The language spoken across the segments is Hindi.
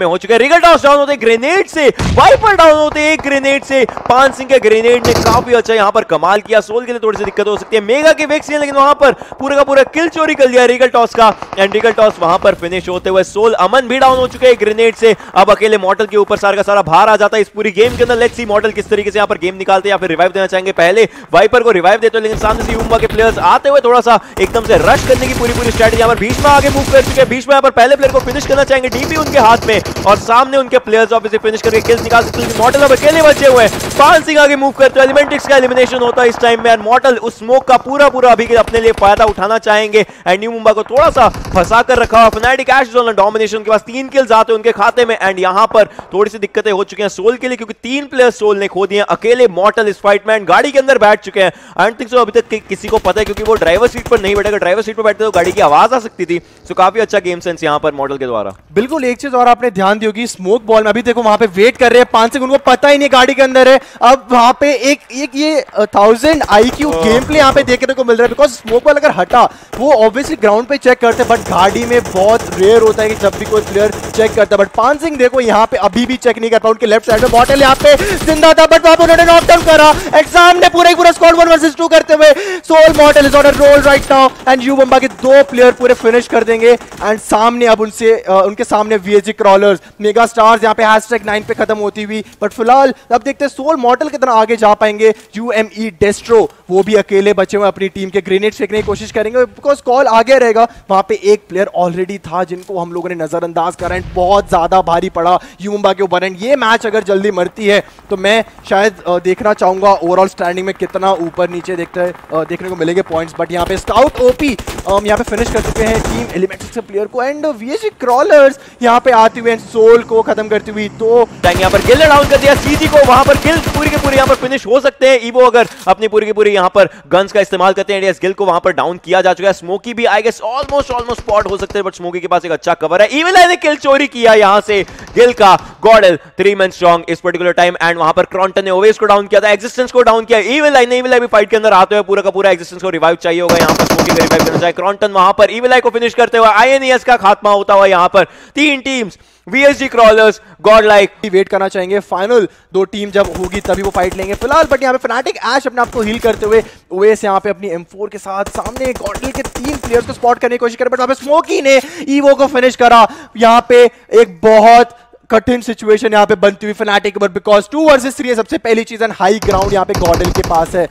में हो चुके हैं। रिगल टॉस डाउन होते ग्रेनेड से वाइपर डाउन होते एक ग्रेनेड से। पान सिंह के ग्रेनेड ने काफ़ी अच्छा यहाँ पर कमाल किया। सोल के लिए थोड़ी सी दिक्कत हो सकती है। मेगा के वेक्स लेकिन वहाँ पर पूरा का पूरा किल चोरी कर लिया रिगल टॉस का। एंड रिगल टॉस वहाँ पर फिनिश होते हुए सोल अमन भी डाउन हो चुके हैं ग्रेनेड से। अब अकेले मॉडल के ऊपर सारा का सारा भार आ जाता है। इस पूरी गेम के अंदर लेट्स सी मॉडल किस तरीके से यहाँ पर गेम निकालते हैं। या फिर रिवाइव देना चाहेंगे पहले। वाइपर को रिवाइव देते लेकिन सामने से यूम्बा के प्लेयर्स आते हुए थोड़ा सा एकदम से रश करने की पूरी पूरी स्ट्रेटेजी यहाँ पर बीच में आगे मूव कर चुके हैं। बीच में यहाँ पर पहले प्लेयर को फिनिश करना चाहेंगे। डीपी उनके हाथ में। और सामने उनके प्लेयर्स ऑब्वियसली फिनिश करके किल्स निकाल सकते हैं। मॉडल अब अकेले बचे हुए हैं। पाल सिंह आगे मूव करते हैं एलिमेंटिक्स का एलिमिनेशन होता है इस टाइम में। मॉडल उस स्मोक का पूरा पूरा अभी के अपने लिए फ़ायदा उठाना चाहेंगे। एंड न्यू मुंबई को थोड़ा सा फंसा कर रखा हुआ फनाटिक एश डोमिनेशन के पास तीन किल्स आते हैं उनके खाते में। एंड यहाँ पर थोड़ी सी दिक्कतें हो चुकी हैं सोल के लिए, क्योंकि तीन प्लेयर सोल ने खो दिए अकेले मॉडल इस फाइट में गाड़ी के अंदर बैठ चुके हैं। आई थिंक सो अभी तक किसी को पता है, क्योंकि वो ड्राइवर सीट पर नहीं बैठेगा। ड्राइवर सीट पर बैठते तो गाड़ी की आवाज़ आ सकती थी। सो काफ़ी अच्छा गेम सेंस यहाँ पर मॉडल के द्वारा। बिल्कुल, एक चीज़ और आपने ध्यान दी होगी स्मोक बॉल में अभी देखो वहाँ पे वेट कर रहे हैं पाँच सेकंड उनको पता ही नहीं गाड़ी के अंदर है। अब वहाँ पे एक एक ये thousand I Q game play यहाँ पे देखने को मिल रहा है। बिकॉज़ स्मोक बॉल अगर हटा वो ऑब्वियसली ग्राउंड पे चेक करते हैं बट गाड़ी में बहुत रेयर होता है कि जब भी कोई प्लेयर चेक करता है। बट पान सिंह देखो यहाँ पे अभी भी चेक नहीं कर पाया उनके लेफ़्ट साइड में बॉटल यहाँ पे ज़िंदा था बट वहाँ पर उन्होंने नॉकडाउन करा। एंड सामने पूरे पूरा स्क्वाड वन वर्सेस टू करते हुए Soul Mortal is on a roll right now and you बम्बा के दो प्लेयर पूरे फिनिश कर देंगे। एंड सामने अब उनसे उनके सामने वीएजी क्रॉलर्स मेगा स्टार्स यहाँ पे हैशटैग नाइन पे खत्म होती हुई बट फ़िलहाल अब देखते हैं सोल मॉडल कितना आगे जा पाएँगे यू एम ई डेस्ट्रो वो भी अकेले बचे हुए अपनी टीम के ग्रेनेड फेंकने की कोशिश करेंगे बिकॉज़ कॉल आगे रहेगा, वहाँ पे एक प्लेयर ऑलरेडी था जिनको हम लोगों ने नजरअंदाज करा एंड बहुत ज़्यादा भारी पड़ा यूम्बा के ऊपर एंड ये मैच अगर जल्दी मरती है तो मैं शायद देखना चाहूँगा ओवरऑल स्टैंडिंग में कितना ऊपर नीचे देखते हैं देखने को मिलेंगे पॉइंट्स बट यहाँ पे स्काउट ओपी यहाँ पे फिनिश कर चुके हैं टीम एलिमेंट्स के प्लेयर को एंड वीएजी क्रॉलर्स यहाँ पे आती हुई सोल को खत्म करती हुई तो यहाँ पर गिल डाउन कर दिया। सीजी को वहाँ पर गिल पूरी के पूरी यहाँ पर फिनिश हो सकते हैं। ईवो अगर अपनी पूरी की पूरी यहाँ पर गन्स का इस्तेमाल करते हैं गिल को वहाँ पर डाउन किया जा चुका है। स्मोकी भी I guess almost almost spot हो सकते हैं बट स्मोकी के पास एक अच्छा कवर है। इविल ने किल चोरी किया यहाँ से। गिल का गॉडल थ्री मैन स्ट्रॉन्ग इस पर्टिकुलर टाइम एंड वहाँ पर क्रॉन्टन ने ओवेस को डाउन किया था एक्सिस्टेंस को डाउन किया इविल आई ने इविल फाइट के अंदर आते हुए पूरा का पूरा एक्सिस्टेंस को रिवाइव चाहिए होगा, यहाँ पर स्मोकी को रिवाइव करना चाहिए क्रॉन्टन वहाँ पर इविल आई को फिनिश करते हुए आईएनएस का खात्मा होता हुआ यहाँ पर तीन teams VSG crawlers GodLike wait करना चाहेंगे फाइनल दो टीम जब होगी तभी वो फाइट लेंगे। फ़िलहाल बट यहाँ पे फनाटिक एश अपने आप को हील करते हुए ओएस यहाँ पे अपनी M4 के साथ सामने गॉडल के तीन प्लेयर्स को स्पॉट करने की कोशिश कर बट वहाँ पे स्मोकी ने ईवो को फिनिश करा। यहाँ पे एक बहुत कठिन सिचुएशन यहाँ पे बनती हुई फनाटिक पर बिकॉज़ टू वर्सेस थ्री है, सबसे पहली चीज़ एंड हाई ग्राउंड यहाँ पे गॉडल के पास है।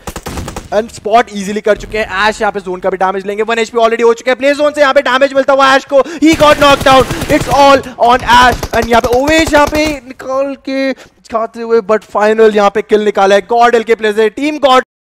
एंड स्पॉट इजीली कर चुके हैं एश यहाँ पे जोन का भी डैमेज लेंगे। वन एचपी ऑलरेडी हो चुके हैं प्ले जोन से यहाँ पे डैमेज मिलता हुआ एश को। He got knock down it's all on Ash and यहाँ पे ओवेश यहाँ पे निकाल के खाते हुए बट फाइनल यहाँ पे किल निकाला है। गॉड एल के प्लेयर टीम गॉड